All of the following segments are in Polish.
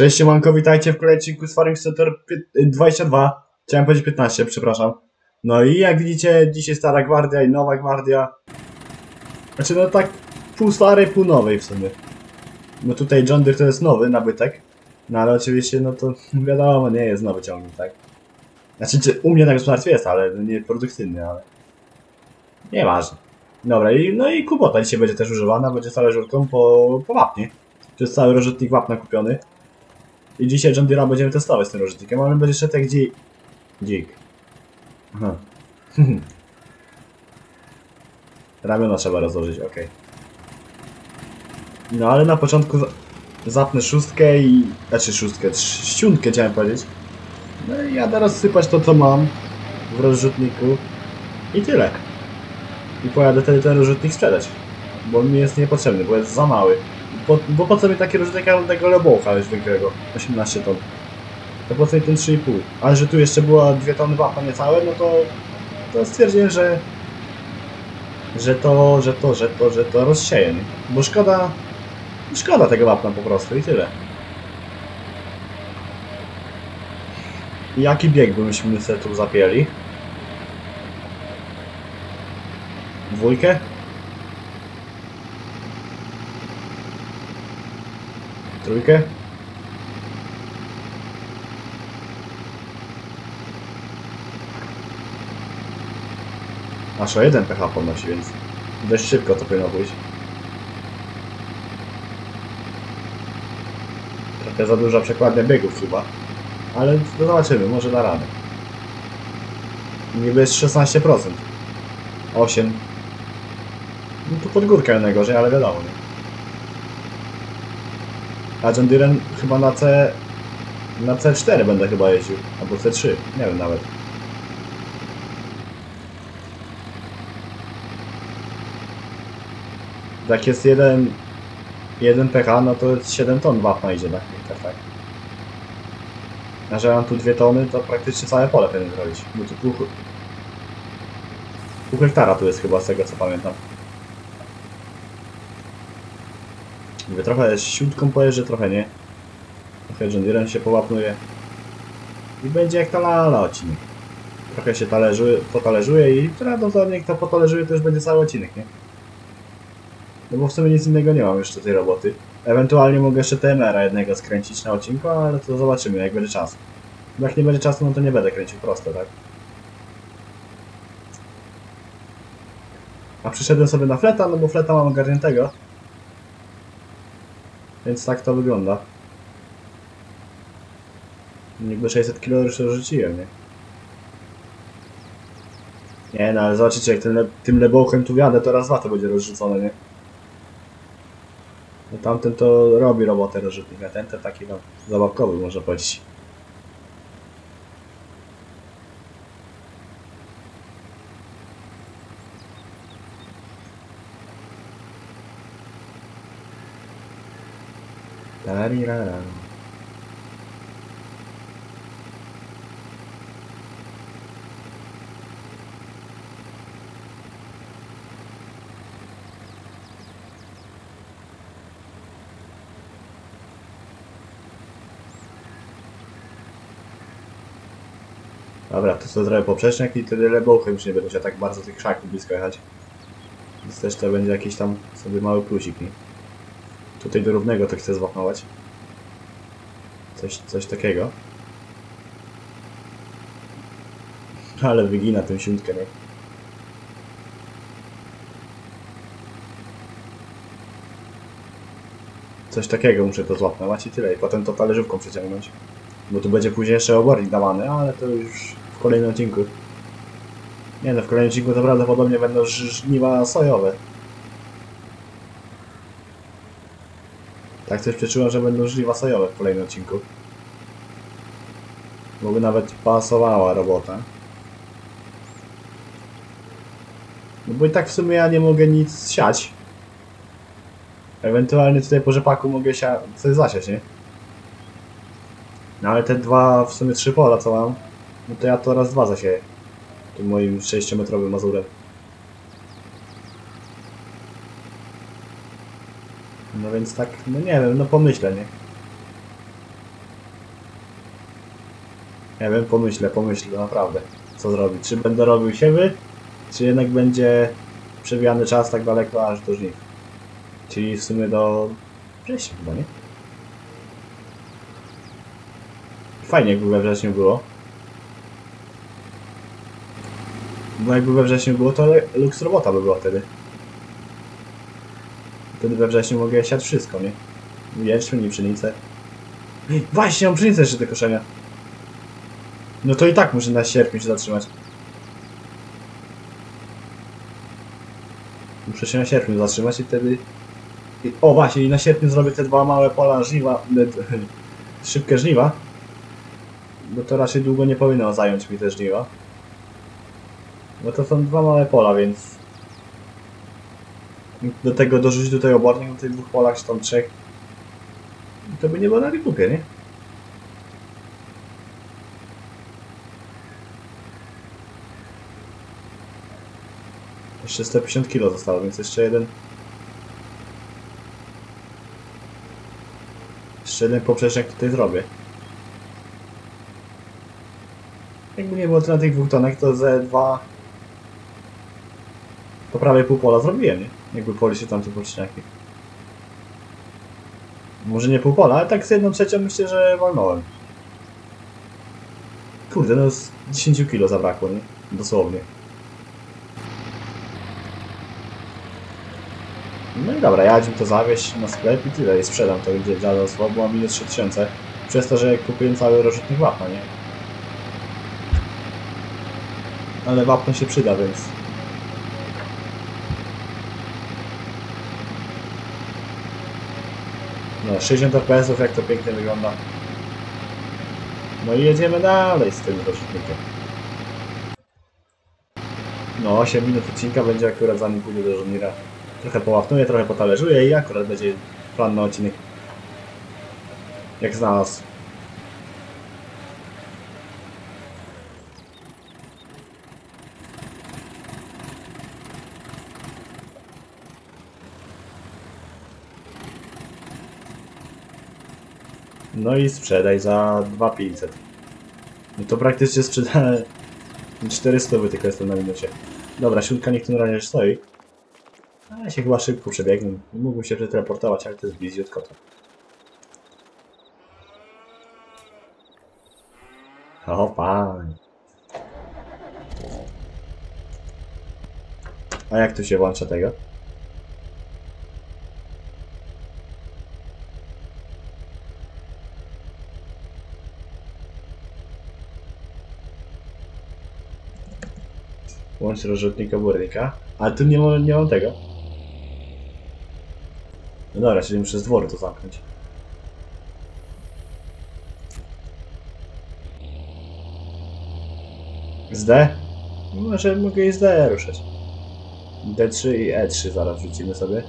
Cześć, siemanko, witajcie w kolejnym z Farming Center pi- 22. Chciałem powiedzieć 15, przepraszam. No i jak widzicie, dzisiaj stara gwardia i nowa gwardia. Znaczy no tak pół starej, pół nowej w sumie. No tutaj John Deere to jest nowy nabytek. No ale oczywiście, no to wiadomo, nie jest nowy ciągnik, tak? Znaczy, czy u mnie na gospodarstwie jest, ale nie produkcyjny, ale... Nieważne. Dobra, i, no i Kubota dzisiaj będzie też używana, będzie całe żurką po, po wapnie. Jest cały rozrzutnik wapna kupiony. I dzisiaj John Deere'a będziemy testować z tym rozrzutnikiem, ale będzie szedł jak dzik. Dzik. Ramiona trzeba rozłożyć, okej. No ale na początku za- zapnę szóstkę i... Znaczy szóstkę, ściunkę chciałem powiedzieć. No i jadę rozsypać to co mam w rozrzutniku. I tyle. I pojadę wtedy ten rozrzutnik sprzedać. Bo mi jest niepotrzebny, bo jest za mały. Po, bo po co mi taki lebołcha już zwykłego, 18 ton. To po co mi ten 3,5? Ale że tu jeszcze była 2 tony wapna niecałe, no to, to stwierdziłem, że że to, że to, że to, że to rozsieję? Bo szkoda, szkoda tego wapna po prostu i tyle. Jaki bieg byśmy sobie tu zapięli? Dwójkę? Trójkę? Aż o jeden pH podnosi, więc dość szybko to powinno pójść. Trochę za duża przekładnia biegów chyba. Ale zobaczymy, może da radę. Niby jest 16%. 8. No to pod górkę najgorzej, ale wiadomo, nie? A Deere chyba na C... Na C4 będę chyba jeździł. Albo C3, nie wiem nawet. Jak jest jeden... Jeden pH, no to jest 7 ton wapna idzie na hektar, tak? A że mam tu 2 tony, to praktycznie całe pole powinien zrobić. Bo tu pół... Pół hektara tu jest chyba, z tego co pamiętam. Mówię, trochę siódką pojeżdżę, trochę nie. Trochę John się połapnuje. I będzie jak ta lala odcinek. Trochę się talerzy, potalerzuje i prawdopodobnie jak to potalerzuje, to już będzie cały odcinek, nie? No bo w sumie nic innego nie mam jeszcze tej roboty. Ewentualnie mogę jeszcze TMR-a jednego skręcić na odcinku, ale to zobaczymy jak będzie czas. Bo jak nie będzie czasu, no to nie będę kręcił prosto, tak? A przyszedłem sobie na fleta, no bo fleta mam ogarniętego. Więc tak to wygląda. Niby 600 kg już rzuciłem, nie? Nie no, ale zobaczycie jak tym, le tym lebołchem tu wiadę, to raz dwa to będzie rozrzucone, nie? No tamten to robi robotę rozrzutnik, a ten to taki no, zabawkowy można powiedzieć. Tarirara. Dobra, to co zrobię poprzeczniak i wtedy lebołchem już nie będę się tak bardzo tych krzaków blisko jechać. Więc też to będzie jakiś tam sobie mały plusik, nie? Tutaj do równego to chcę zwapnować. Coś, coś takiego. Ale wygina tę siódkę, nie? Coś takiego muszę to złapnąć i tyle. I potem to talerzówką przeciągnąć. Bo tu będzie później jeszcze obornik dawany, ale to już w kolejnym odcinku. Nie no, w kolejnym odcinku to prawdopodobnie będą żniwa sojowe. Tak coś przeczułem, że będą żniwa sojowe w kolejnym odcinku. Bo by nawet pasowała robota. No bo i tak w sumie ja nie mogę nic siać. Ewentualnie tutaj po rzepaku mogę się coś zasiać, nie? No ale te dwa, w sumie trzy pola co mam, no to ja to raz dwa zasieję. Tym moim 6-metrowym mazurem. No więc tak, no nie wiem, no pomyślę, nie? Nie wiem, pomyślę, pomyślę naprawdę, co zrobić. Czy będę robił siewy, czy jednak będzie przewijany czas tak daleko aż do żniw. Czyli w sumie do września chyba, nie? Fajnie jakby we wrześniu było. Bo jakby we wrześniu było, to luks robota by była wtedy. Wtedy we wrześniu mogę siać wszystko, nie? Jęczmień i pszenicę. Właśnie, mam pszenicę jeszcze do koszenia. No to i tak muszę na sierpień się zatrzymać. Muszę się na sierpniu zatrzymać i wtedy... I, o właśnie, i na sierpniu zrobię te dwa małe pola żniwa, szybkie żniwa. Bo to raczej długo nie powinno zająć mi te żniwa. Bo to są dwa małe pola, więc... Do tego dorzucić tutaj obornik na tych dwóch polach, czy tam trzech. To by nie było na kupie, nie? Jeszcze 150 kg zostało, więc jeszcze jeden... Jeszcze jeden poprzecznik tutaj zrobię. Jakby nie było tyle na tych dwóch tonach, to ze dwa... To prawie pół pola zrobiłem, nie? Jakby policzyć tam te poprzeczniaki. Może nie pół pola, ale tak z jedną trzecią myślę, że walnąłem. Kurde, no z 10 kg zabrakło, nie? Dosłownie. No i dobra, ja to zawieźć na sklep i tyle, i sprzedam to gdzie dziadostwo, bo mam minus 3000. Przez to, że kupiłem cały rozrzutnik wapna, nie? Ale wapno się przyda, więc... No, 60 fps, jak to pięknie wygląda. No i jedziemy dalej z tym rozrzutnikiem. No, 8 minut odcinka będzie akurat zanim pójdę do żołnira. Trochę połapnuję, trochę potalerzuję i akurat będzie plan na odcinek. Jak znalazł. No i sprzedaj za 2500. No to praktycznie sprzedałem 400 tylko jestem na minucie. Dobra, siódka niech tu na razie stoi. Ale się chyba szybko przebiegnę. Mógłbym się przeteleportować, ale to jest bliżej od kota. O, pan. A jak tu się włącza tego? Łącz rozrzutnika burnika. Ale tu nie, ma, nie mam tego. No dobra, czyli muszę z dworu to zamknąć. Z D? Może mogę i z D ruszać. D3 i E3 zaraz wrzucimy sobie.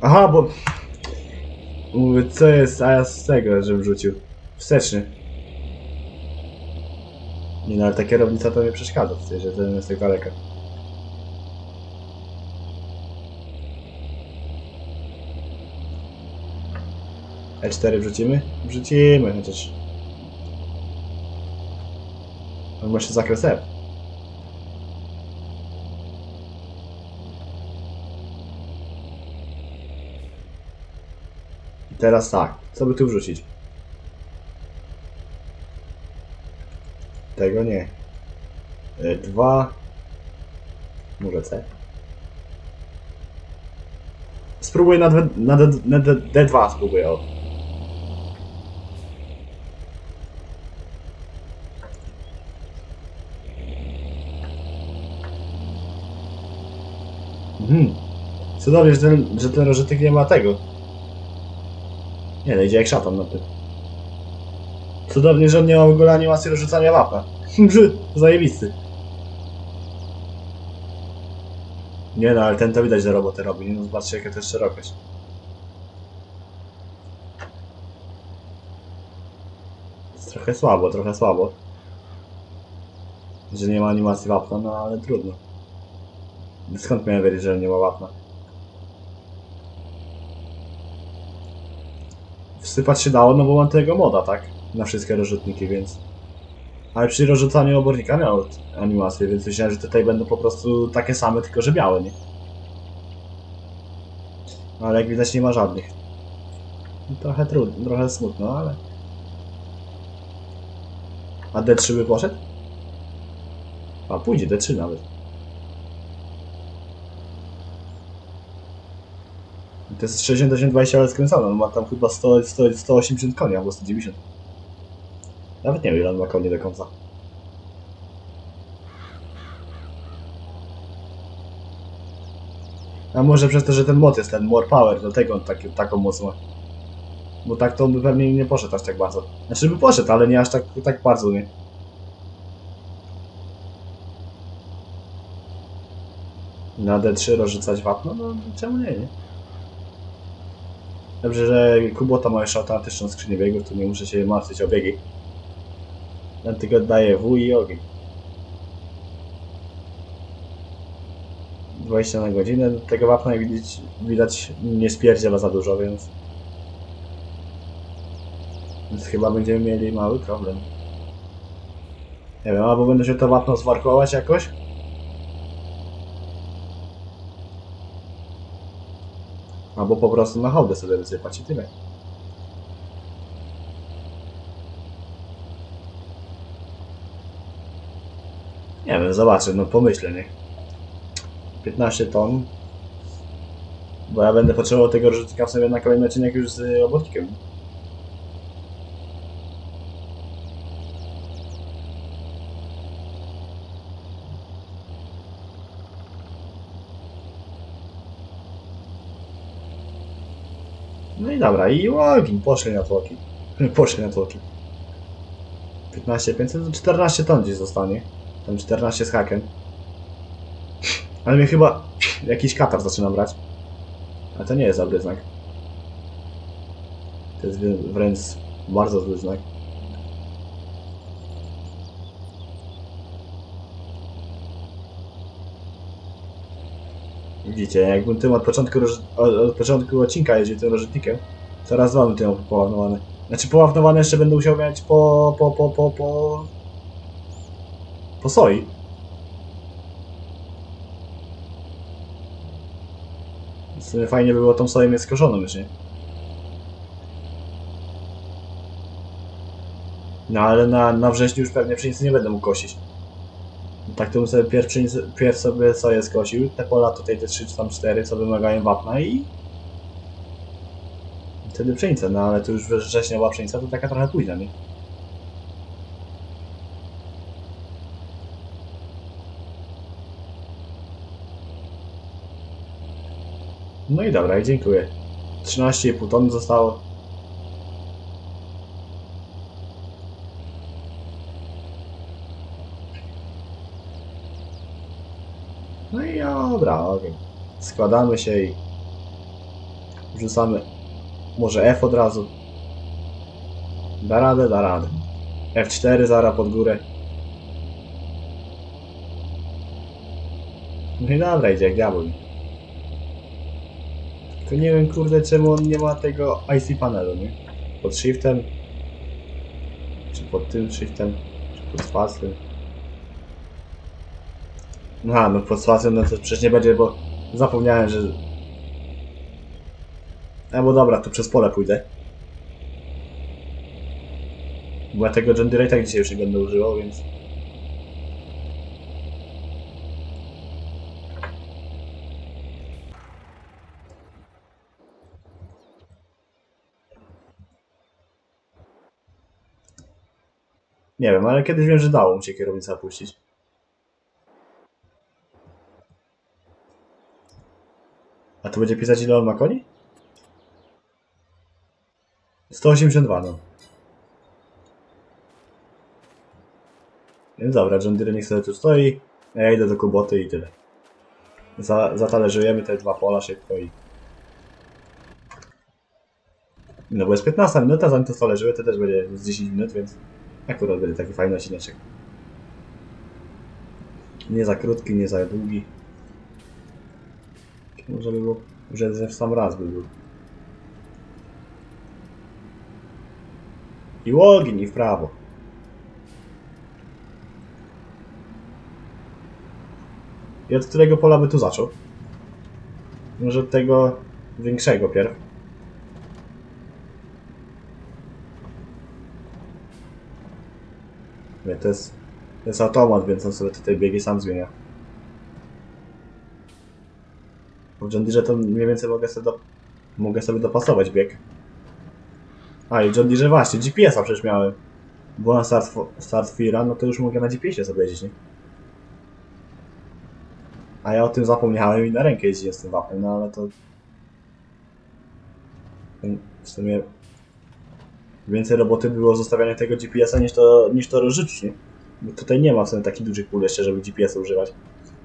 Aha, bo... Mówię, co jest, a ja z tego, żebym rzucił. Wsteczny. Nie no, ale ta kierownica to mnie przeszkadza, w że ten jest tak daleko. E4 wrzucimy? Wrzucimy, chociaż... On ma jeszcze zakres F. teraz tak, co by tu wrzucić? Tego nie. E, Dwa. Może C. Spróbuję na, dwe, na, D, na D, D2 spróbuję o. Mhm. Cudownie, że ten, że ten rożytek nie ma tego. Nie, idzie jak szatan na tym. Cudownie, że on nie ma w ogóle animacji rozrzucania wapna. Zajebisty. Nie no, ale ten to widać, że robotę robi. No, zobaczcie jaka to jest szerokość. Jest trochę słabo, trochę słabo. Że nie ma animacji wapna, no ale trudno. Skąd miałem wiedzieć, że nie ma wapna? Sypać się dało, no bo mam tego moda, tak? Na wszystkie rozrzutniki, więc... Ale przy rozrzucaniu obornika miał animacje, więc myślałem, że tutaj będą po prostu takie same, tylko że białe, nie? Ale jak widać nie ma żadnych. Trochę trudno, trochę smutno, ale... A D3 by poszedł? A pójdzie D3 nawet. To jest 68-20 ale skręcone, on ma tam chyba 100, 100, 180 koni albo 190. Nawet nie wiem ile on ma koni do końca. A może przez to, że ten mod jest ten more power, dlatego on taką moc ma. Bo tak to on by pewnie nie poszedł aż tak bardzo. Znaczy by poszedł, ale nie aż tak, tak bardzo, nie? Na D3 rozrzucać wapno? No czemu nie, nie? Dobrze, że Kubota ma jeszcze automatyczną skrzynię biegów, to nie muszę się martwić o biegi. Ja tylko oddaję W i ogień. 20 na godzinę. Tego wapna widać, widać nie spierdziela za dużo, więc... Więc chyba będziemy mieli mały problem. Nie wiem, albo będę się to wapno zwarkować jakoś. Albo po prostu na hołdę sobie wysypać i tyle. Nie wiem, zobaczę, no pomyślę, nie? 15 ton. Bo ja będę potrzebował tego rozrzutnika w sobie na kolejny odcinek już z obornikiem. Dobra, i ogień, poszli na tłoki. Poszli na tłoki. 15 500, 14 ton gdzieś zostanie. Tam 14 z hakiem. Ale mnie chyba jakiś katar zaczyna brać. A to nie jest dobry znak. To jest wrę- wręcz bardzo zły znak. Widzicie, jakbym tym od początku, od, początku odcinka jeździł tym rozrzutnikiem, to raz dwa bym tym poławnowany. Znaczy poławnowane jeszcze będę musiał mieć po, po, po, po, po... Po soi. Fajnie by było tą soję mieć skoszoną już, nie? No ale na, na wrześniu już pewnie pszenicy nie będę mógł kosić. Tak to bym sobie pierw, pszenicy- pierw sobie soję skosił, te pola tutaj te 3 czy tam 4, co wymagają wapna i... Wtedy pszenicę, no ale to już była pszenica, to taka trochę późna, nie? No i dobra, i dziękuję. 13,5 ton zostało. No i dobra. Składamy się i wrzucamy może F od razu. Da radę, da radę. F4 zara pod górę. No i dobra, idzie jak diabeł. Tylko nie wiem, kurde, czemu on nie ma tego IC panelu, nie? Pod shiftem? Czy pod tym shiftem? Czy pod spacją? Aha, no pod spacją, no to przecież nie będzie, bo zapomniałem, że... E, bo dobra, to przez pole pójdę. Bo ja tego John Deere tak dzisiaj już nie będę używał, więc... Nie wiem, ale kiedyś wiem, że dało mu się kierownicę opuścić. A to będzie pisać ile on ma koni? 182, no. Więc dobra, John Deere niech sobie tu stoi. Ja idę do Kuboty i tyle. Za, zatalerzujemy te dwa pola szybko i... No bo jest 15 minuta, zanim to talerzyły, to też będzie z 10 minut, więc akurat będzie taki fajny odcineczek. Nie za krótki, nie za długi. Może by było, że w sam raz by był. I ogień, i w prawo. I od którego pola by tu zaczął? Może od tego większego pierw. Nie, to jest, to jest automat, więc on sobie tutaj biegi sam zmienia. W John Deere to mniej więcej mogę sobie, do, mogę sobie dopasować bieg. A i John Deere właśnie, GPS-a przecież miałem. Na start, start Fira, no to już mogę na GPS-ie sobie jeździć, nie? A ja o tym zapomniałem i na rękę jeździłem z tym wapnem, no ale to... W sumie... Więcej roboty było zostawianie tego GPS-a niż to, niż to rozrzucić, nie? Bo tutaj nie ma w sumie takich dużych pól jeszcze, żeby GPS-a używać.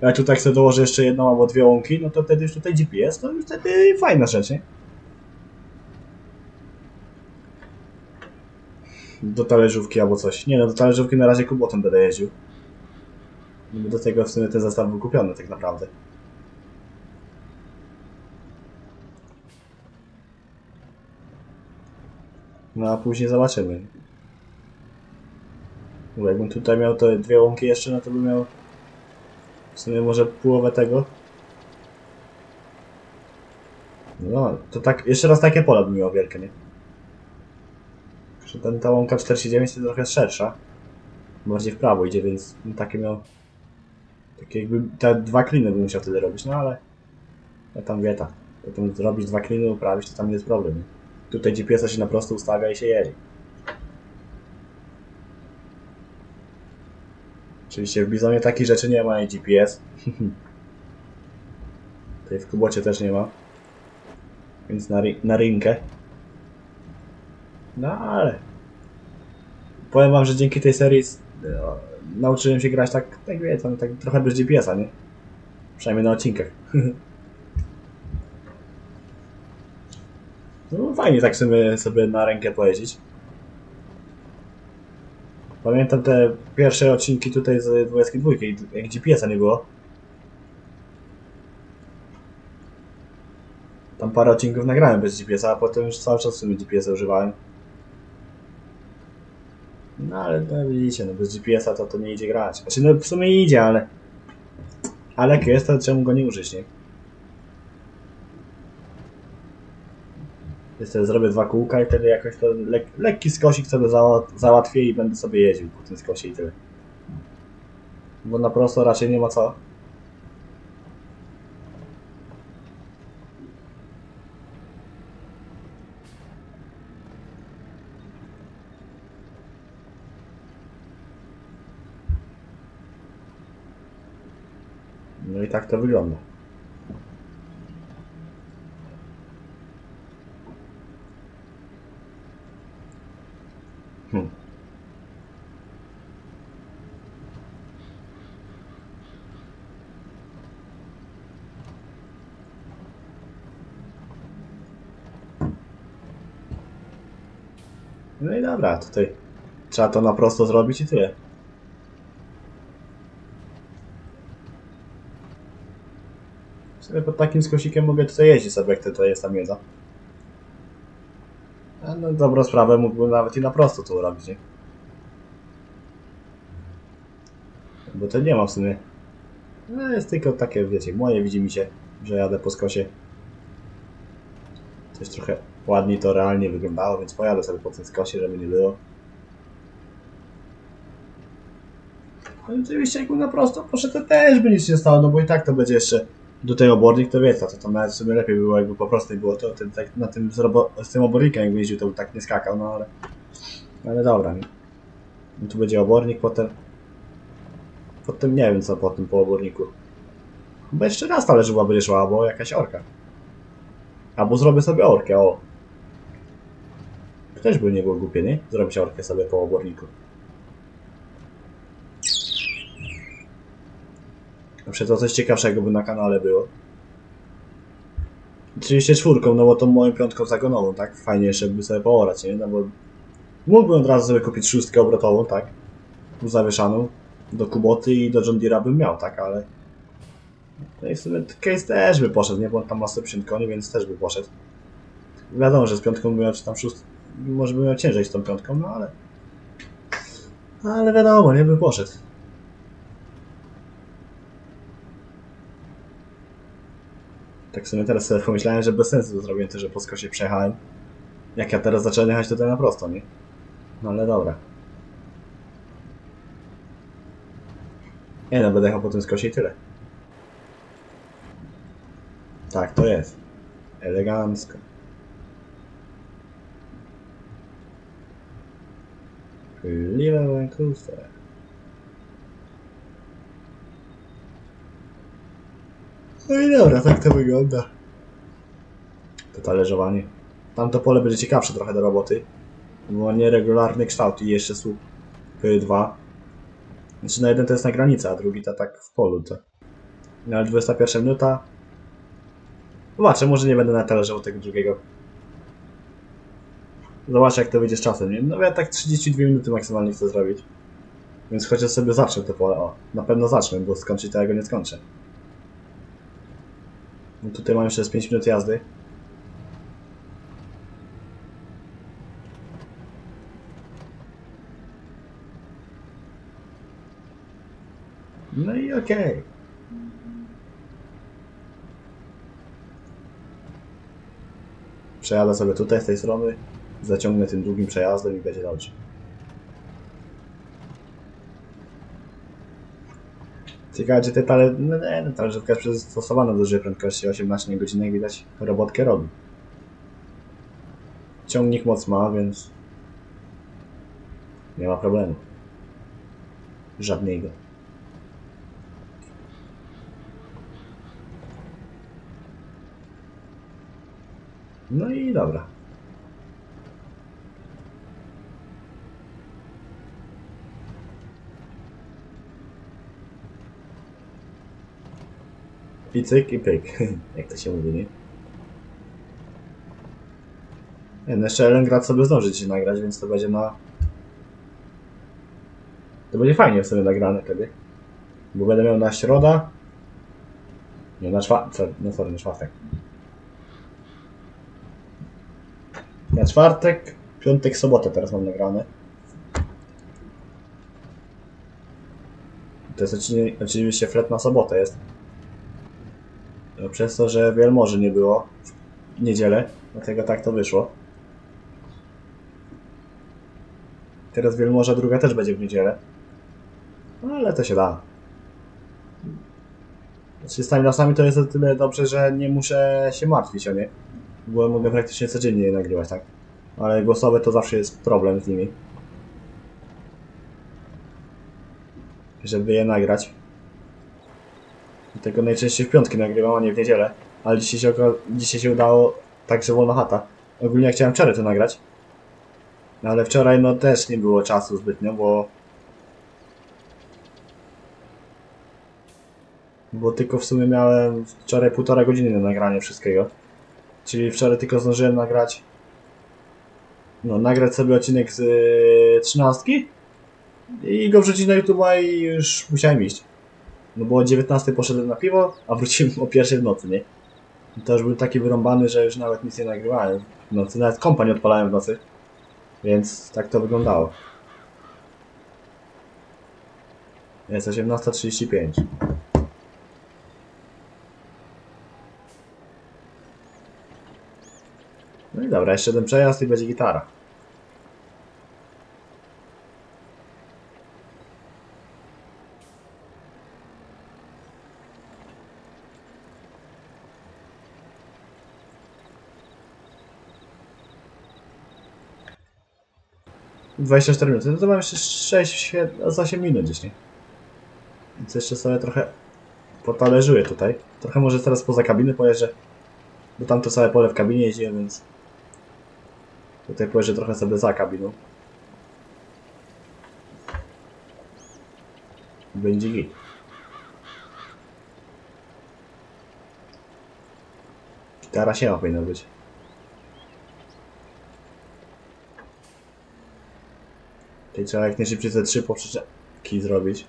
A jak tutaj sobie dołożę jeszcze jedną albo dwie łąki, no to wtedy już tutaj GPS, to już wtedy fajna rzecz, nie? Do talerzówki albo coś. Nie no, do talerzówki na razie kubotem będę jeździł. Do tego w sumie ten zestaw był kupiony tak naprawdę. No a później zobaczymy. Bo jakbym tutaj miał te dwie łąki jeszcze, no to bym miał w sumie może połowę tego. No, to tak, jeszcze raz takie pole bym miał wielkie, nie? Że ten, ta łąka 49 to trochę szersza. Bardziej w prawo idzie, więc takie miał... Takie jakby te dwa kliny bym musiał tyle robić, no ale... Ja tam wieta. Potem zrobić dwa kliny, uprawić, to tam nie jest problem. Tutaj GPS-a się na prostu ustawia i się jedzie. Oczywiście w Bizonie takich rzeczy nie ma i GPS. Tutaj w Kubocie też nie ma. Więc na, ry na rynkę. No ale... Powiem wam, że dzięki tej serii no, nauczyłem się grać tak, tak wie, tam, tak trochę bez GPS-a, nie? Przynajmniej na odcinkach. no fajnie tak sobie, sobie na rękę pojeździć. Pamiętam te pierwsze odcinki tutaj z 22, jak GPS-a nie było. Tam parę odcinków nagrałem bez GPS-a, a potem już cały czas w sumie GPS-a używałem. No ale no, widzicie, no bez GPS-a to, to nie idzie grać. Znaczy no w sumie idzie, ale... Ale jak jest, to czemu go nie użyć, nie? Sobie zrobię dwa kółka i wtedy jakoś to lek lekki skosik sobie za załatwię i będę sobie jeździł po tym skosie i tyle. Bo na prosto raczej nie ma co. No i tak to wygląda. No i dobra, tutaj trzeba to na prosto zrobić i tyle. Sobie pod takim skosikiem mogę tutaj jeździć sobie, jak tutaj jest ta miedza. A no dobrą sprawę mógłbym nawet i na prosto to robić? Bo to nie ma w sumie. No jest tylko takie, wiecie, moje widzi mi się, że jadę po skosie. Coś trochę ładniej to realnie wyglądało, więc pojadę sobie po tym skosie, żeby nie było. No i oczywiście jakbym na prosto poszedł, to też by nic nie stało, no bo i tak to będzie jeszcze do tej obornik, to wiecie, to tam nawet w sumie lepiej było, jakby po prostu było to, ten, tak, na tym z, robo, z tym obornikiem jakby jeździł, to by tak nie skakał, no ale... Ale dobra, nie? No tu będzie obornik, potem... Potem nie wiem co po tym po oborniku. Chyba jeszcze raz talerzyła będzie szła, albo jakaś orka. Albo zrobię sobie orkę, o. Też by nie było głupie, nie? Zrobić orkę sobie po oborniku. Na przykład coś ciekawszego by na kanale było. Oczywiście czwórką, no bo tą moją piątką zagonową, tak? Fajnie jeszcze by sobie poorać, nie? No bo mógłbym od razu sobie kupić szóstkę obrotową, tak? Zawieszaną do Kuboty i do John Deere'a bym miał, tak? Ale no i w sumie case też by poszedł, nie? Bo on tam ma 150 koni, więc też by poszedł. Wiadomo, że z piątką bym miał, czy tam szóst... może bym miał ciężej z tą piątką, no ale... Ale wiadomo, nie by poszedł. Tak w sumie teraz sobie pomyślałem, że bez sensu zrobiłem to, że po skosie przejechałem. Jak ja teraz zacząłem jechać tutaj na prosto, nie? No ale dobra. Nie no, będę jechał po tym skosie i tyle. Tak, to jest. Elegancko. Chwilę Coaster. No i dobra, tak to wygląda. To talerzowanie. Tamto pole będzie ciekawsze trochę do roboty. Bo nieregularny kształt i jeszcze słup P2. Znaczy na jeden to jest na granicy, a drugi to tak w polu. To. No ale 21 minuta. Zobaczę, może nie będę natalerzył tego drugiego. Zobaczę jak to wyjdzie z czasem. Nie? No ja tak 32 minuty maksymalnie chcę zrobić. Więc chociaż sobie zacznę to pole. O, na pewno zacznę, bo skończyć tego nie skończę. No tutaj mam jeszcze z 5 minut jazdy. No i okej. Przejadę sobie tutaj z tej strony, zaciągnę tym drugim przejazdem i będzie dobrze. Ciekawe, czy te tale... No nie, no talerzówka jest przystosowana do dużej prędkości, 18 godzin, jak widać, robotkę robi. Ciągnik moc ma, więc... Nie ma problemu. Żadnego. No i dobra. I cyk i pyk, jak to się mówi, nie? Nie, no jeszcze Elengrad sobie zdąży dzisiaj nagrać, więc to będzie na... To będzie fajnie sobie nagrane wtedy. Bo będę miał na środa... Nie, na czwartek, no sorry, na czwartek. Na czwartek, piątek, sobotę teraz mam nagrane. To jest oczywiście flet na sobotę jest. No, przez to, że wielmoży nie było w niedzielę, dlatego tak to wyszło. Teraz wielmoża druga też będzie w niedzielę. No ale to się da. Znaczy z tymi lasami to jest o tyle dobrze, że nie muszę się martwić o nie. Bo mogę praktycznie codziennie je nagrywać, tak? Ale głosowe to zawsze jest problem z nimi. Żeby je nagrać. Dlatego najczęściej w piątki nagrywam, a nie w niedzielę. Ale dzisiaj się, dzisiaj się udało tak, że wolna chata. Ogólnie chciałem wczoraj to nagrać. No ale wczoraj no też nie było czasu zbytnio, bo... Bo tylko w sumie miałem wczoraj półtora godziny na nagranie wszystkiego. Czyli wczoraj tylko zdążyłem nagrać... No, nagrać sobie odcinek z yy, trzynastki i go wrzucić na YouTube'a i już musiałem iść. No bo o 19 poszedłem na piwo, a wróciłem o pierwszej w nocy, nie? I to już był taki wyrąbany, że już nawet nic nie nagrywałem w nocy, nawet kompa nie odpalałem w nocy. Więc tak to wyglądało. Jest 18.35. No i dobra, jeszcze jeden przejazd i będzie gitara. Dwadzieścia cztery minuty, no to mam jeszcze 6, z 8 minut gdzieś, nie? Więc jeszcze sobie trochę potalerzuję tutaj. Trochę może teraz poza kabiny pojeżdżę. Bo tam to całe pole w kabinie jeździłem, więc... Tutaj pojeżdżę trochę sobie za kabiną. Będzie git. Gitara się ma powinna być. Tutaj trzeba jak najszybciej te trzy poprzeczki zrobić.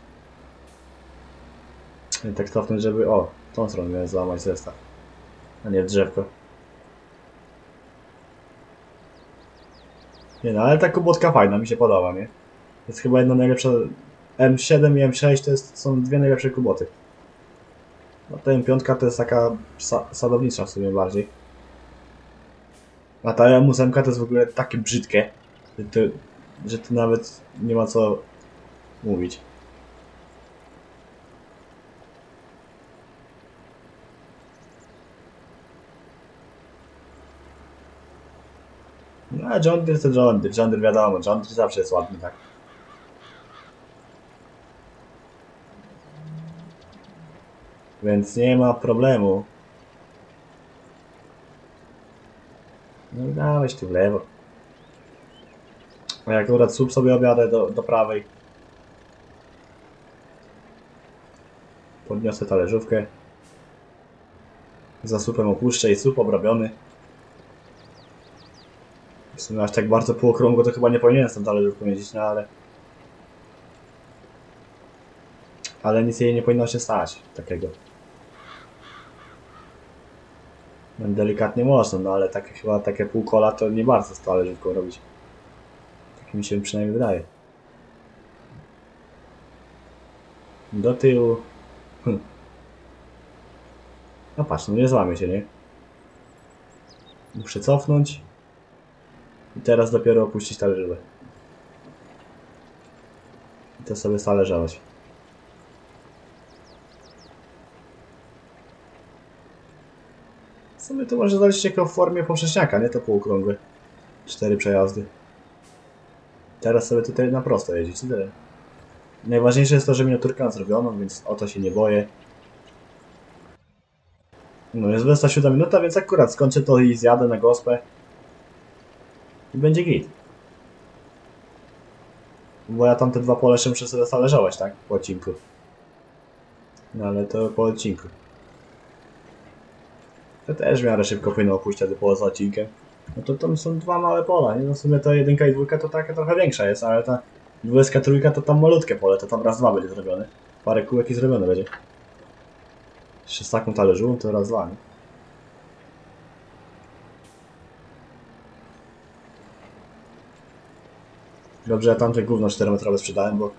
I tak cofnąć, żeby... O, tą stronę miałem złamać zestaw. A nie w drzewko. Nie no, ale ta kubotka fajna, mi się podoba, nie? Jest chyba jedna najlepsza... M7 i M6 to jest, są dwie najlepsze kuboty. No ta M5 to jest taka sa sadownicza w sumie bardziej. A ta M8 to jest w ogóle takie brzydkie, to, że to nawet nie ma co mówić. No, John Deere to John Deere. John Deere wiadomo, John Deere zawsze jest ładny, tak. Więc nie ma problemu. No dałeś tu w lewo. A jak akurat słup sobie objadę do, do prawej. Podniosę talerzówkę. Za słupem opuszczę i słup obrobiony. W sumie aż tak bardzo półokrągło to chyba nie powinienem z tą talerzówką jeździć, no ale... Ale nic jej nie powinno się stać takiego. No, Delikatnie można, no ale takie chyba takie półkola to nie bardzo z talerzówką robić. Mi się przynajmniej wydaje. Do tyłu. Hm. No patrz, no nie złamie się, nie? Muszę cofnąć. I teraz dopiero opuścić talerzówę. I to sobie stależować. W sumie to może dać jako w formie poprzeczniaka, nie to półokrągłe. Cztery przejazdy. Teraz sobie tutaj na prosto jeździć i tyle. Najważniejsze jest to, że miniaturkę zrobioną, więc o to się nie boję. No jest 27 minuta, więc akurat skończę to i zjadę na gospę. I będzie git. Bo ja tam te dwa pole jeszcze muszę sobie zależować, tak? Po odcinku. No ale to po odcinku. To też w miarę szybko powinno opuścić te poza odcinkiem. No to tam są dwa małe pola, nie? No w sumie to jedynka i dwójka to taka trochę większa jest, ale ta dwudziestka trójka to tam malutkie pole, to tam raz dwa będzie zrobione. Parę kółek i zrobione będzie. Jeszcze z taką talerzówką to raz dwa, nie? Dobrze, ja tamte gówno 4 metrowe sprzedałem, bo...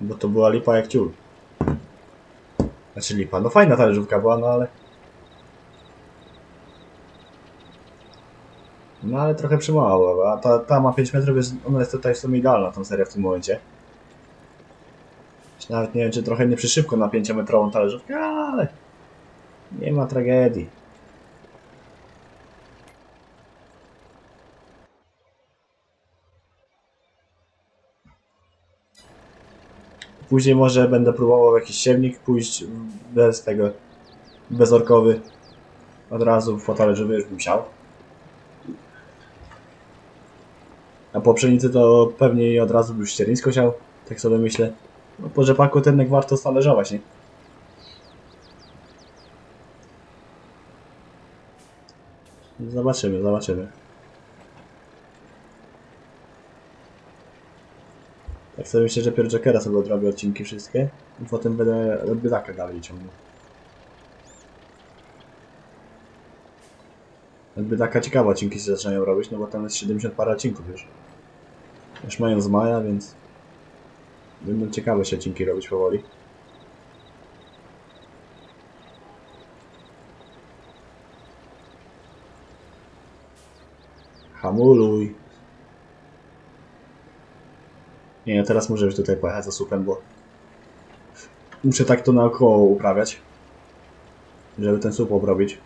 Bo to była lipa jak ciul. Znaczy lipa, no fajna talerzówka była, no ale... No ale trochę przymała a ta, ta ma 5 metrów, jest, ona jest tutaj w sumie idealna, tą serię w tym momencie. Nawet nie wiem, czy trochę nie przyszybko na 5-metrową talerzówkę, ale... Nie ma tragedii. Później może będę próbował jakiś siewnik pójść bez tego, bezorkowy. Od razu w fotalerzywy już bym chciał. A po pszenicy to pewnie od razu bym ściernisko chciał. Tak sobie myślę. No po rzepaku ten jak warto stalerzować, nie? Zobaczymy, zobaczymy. Tak sobie myślę, że Pierre Jokera sobie odrobię odcinki wszystkie i potem będę bydaka dalej ciągnął. Bydaka ciekawe odcinki się zaczynają robić, no bo tam jest 70 parę odcinków już. Już mają z maja, więc będą ciekawe się odcinki robić powoli. Hamuluj. Nie, teraz muszę już tutaj pojechać za słupem, bo muszę tak to naokoło uprawiać, żeby ten słup obrobić.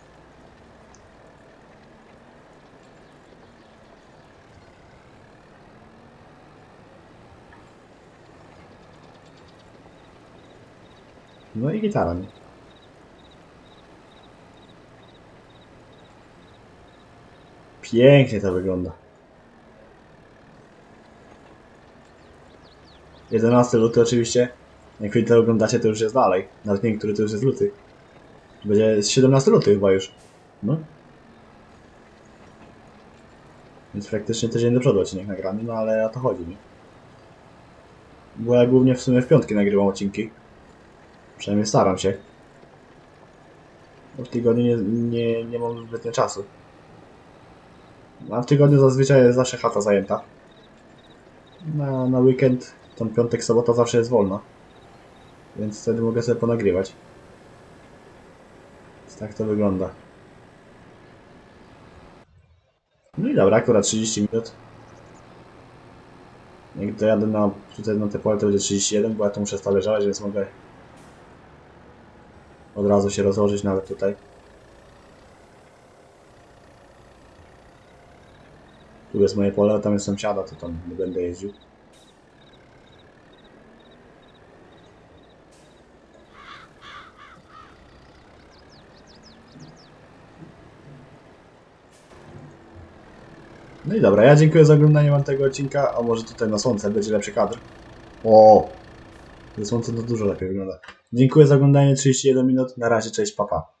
No i gitara. nie? Pięknie to wygląda. 11 luty oczywiście. Jak wy to oglądacie, to już jest dalej. Nawet nie który to już jest luty. Będzie z 17 luty chyba już. No. Więc praktycznie tydzień do przodu odcinek nagrany, no ale o to chodzi, nie? Bo ja głównie w sumie w piątki nagrywam odcinki. Przynajmniej staram się. Bo w tygodniu nie, nie, nie mam zbytnio czasu. A w tygodniu zazwyczaj jest zawsze chata zajęta. Na, na weekend, tam piątek, sobota zawsze jest wolna. Więc wtedy mogę sobie ponagrywać. Więc tak to wygląda. No i dobra, akurat 30 minut. Jak dojadę na, tutaj na te pole, to będzie 31, bo ja tu muszę stależać, więc mogę od razu się rozłożyć nawet tutaj. Tu jest moje pole, tam jest sąsiada, to tam nie będę jeździł. No i dobra, ja dziękuję za oglądanie wam tego odcinka, a może tutaj na słońce będzie lepszy kadr. O, ze słońcem to dużo lepiej wygląda. Dziękuję za oglądanie 31 minut, na razie, cześć, papa. Pa.